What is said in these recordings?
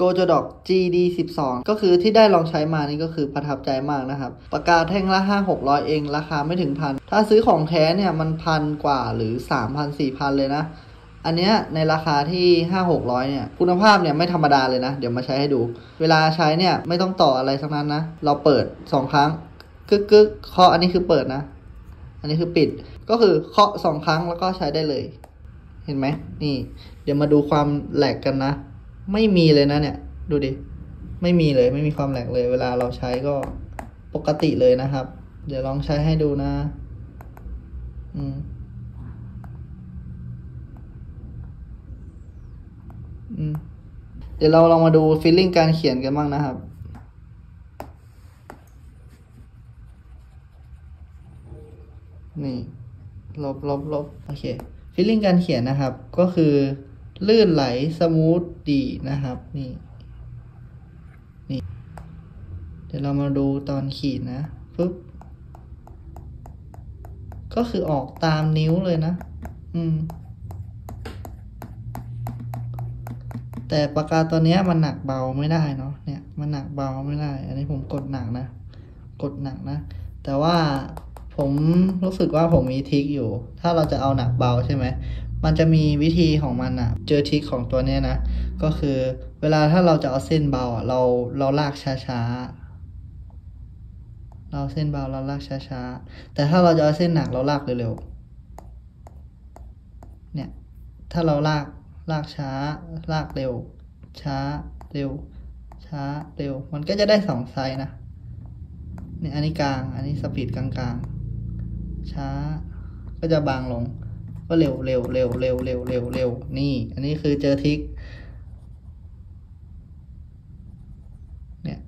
g o j o d o c GD 12ก็คือที่ได้ลองใช้มานี่ก็คือประทับใจมากนะครับ ปากกาแท่งละ 5 600 เอง ราคาไม่ถึงพัน ถ้าซื้อของแท้เนี่ยมันพันกว่าหรือ 3,000 4,000 เลยนะ อันเนี้ยในราคาที่ 5 600 เนี่ย คุณภาพเนี่ยไม่ธรรมดาเลยนะ เดี๋ยวมาใช้ให้ดู เวลาใช้เนี่ยไม่ต้องต่ออะไรทั้งนั้นนะ เราเปิด 2 ครั้งกึกกึกเคาะอันนี้คือเปิดนะ อันนี้คือปิด ก็คือเคาะสองครั้งแล้วก็ใช้ได้เลย เห็นไหมนี่ เดี๋ยวมาดูความแหลกกันนะ ไม่มีเลยนะเนี่ย ดูดิ ไม่มีเลยไม่มีความแหลกเลย เวลาเราใช้ก็ปกติเลยนะครับ เดี๋ยวลองใช้ให้ดูนะ อืม อืม เดี๋ยวเราลองมาดูฟีลลิ่งการเขียนกันบ้างนะครับนี่ลบลบลบโอเคฟีลลิ่งการเขียนนะครับ ก็คือ ลื่นไหลสมูทดีนะครับ นี่นี่ เดี๋ยวเรามาดูตอนขีดนะปึ๊บก็คือออกตามนิ้วเลยนะ อืม แต่ปากกาตัวเนี้ยมันหนักเบาไม่ได้เนาะ เนี่ย มันหนักเบาไม่ได้ อันนี้ผมกดหนักนะ กดหนักนะ แต่ว่าผมรู้สึกว่าผมมีทิคอยู่ ถ้าเราจะเอาหนักเบาใช่ไหม มันจะมีวิธีของมันอะเจอทิคของตัวเนี้ยนะ ก็คือเวลาถ้าเราจะเอาเส้นเบาอะเราเราลากช้าๆ เราเส้นเบาเราลากช้าๆ แต่ถ้าเราจะเอาเส้นหนักเราลากเร็วๆ เนี่ย ถ้าเราลากลากช้า ลากเร็ว ช้าเร็ว ช้าเร็ว มันก็จะได้สองไซส์นะเนี่ยอันนี้กลาง อันนี้ speed กลางๆ ช้า ก็จะบางลง ก็เร็วเร็วเร็วเร็วเร็วเร็วเร็วนี่ อันนี้คือเจอทิกเนี่ย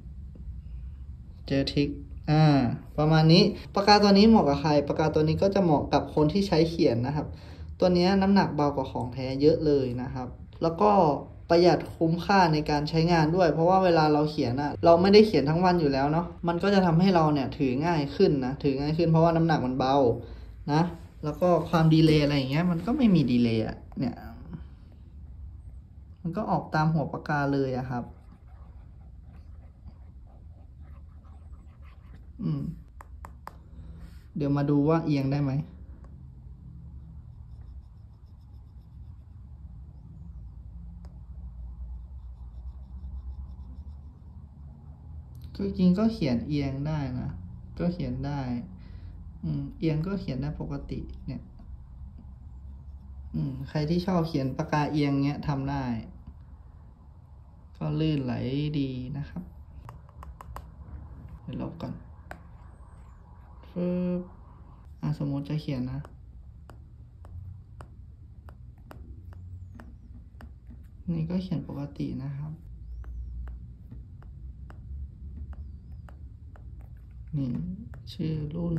เจอทิกอ่าประมาณนี้ปากกาตัวนี้เหมาะกับใครปากกาตัวนี้ก็จะเหมาะกับคนที่ใช้เขียนนะครับ ตัวนี้น้ำหนักเบากว่าของแท้เยอะเลยนะครับ แล้วก็ประหยัดคุ้มค่าในการใช้งานด้วย เพราะว่าเวลาเราเขียนอะเราไม่ได้เขียนทั้งวันอยู่แล้วเนาะมันก็จะทำให้เราเนี่ยถือง่ายขึ้นนะถือง่ายขึ้นเพราะว่าน้ำหนักมันเบานะ แล้วก็ความดีเลย์อะไรอย่างเงี้ย มันก็ไม่มีดีเลย์อะเนี่ย มันก็ออกตามหัวปากกาเลยอะครับ อืม เดี๋ยวมาดูว่าเอียงได้ไหมก็จริงก็เขียนเอียงได้นะ ก็เขียนได้ เอียงก็เขียนได้ปกติเนี่ย อืม ใครที่ชอบเขียนปากกาเอียงเนี้ยทำได้ ก็ลื่นไหลดีนะครับเดี๋ยวลบก่อนฟึบอะสมมติจะเขียนนะ นี่ก็เขียนปกตินะครับ นี่ ชื่อรุ่น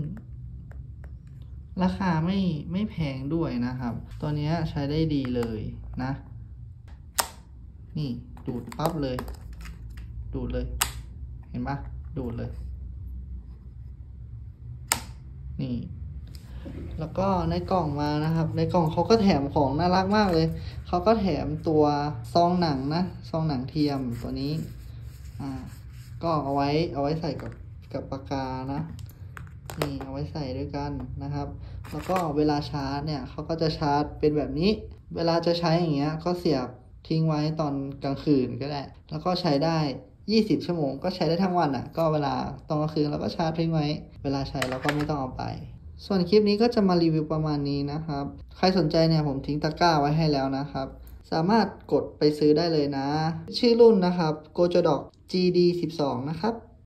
ราคาไม่ไม่แพงด้วยนะครับ ตัวนี้ใช้ได้ดีเลยนะ นี่ดูดปั๊บเลย ดูดเลย เห็นปะดูดเลย นี่ แล้วก็ในกล่องมานะครับ ในกล่องเขาก็แถมของน่ารักมากเลย เขาก็แถมตัวซองหนังนะ ซองหนังเทียมตัวนี้ อ่า ก็เอาไว้เอาไว้ใส่กับกับปากกานะ นี่เอาไว้ใส่ด้วยกันนะครับ แล้วก็เวลาชาร์จเนี่ยเขาก็จะชาร์จเป็นแบบนี้ เวลาจะใช้อย่างเงี้ยก็เสียบทิ้งไว้ตอนกลางคืนก็ได้ แล้วก็ใช้ได้ 20 ชั่วโมง ก็ใช้ได้ทั้งวันอะ ก็เวลาตอนกลางคืนเราก็ชาร์จทิ้งไว้ เวลาใช้เราก็ไม่ต้องเอาไป ส่วนคลิปนี้ก็จะมารีวิวประมาณนี้นะครับ ใครสนใจเนี่ยผมทิ้งตะกร้าไว้ให้แล้วนะครับ สามารถกดไปซื้อได้เลยนะ ชื่อรุ่นนะครับ g o j o d o c GD 12 นะครับ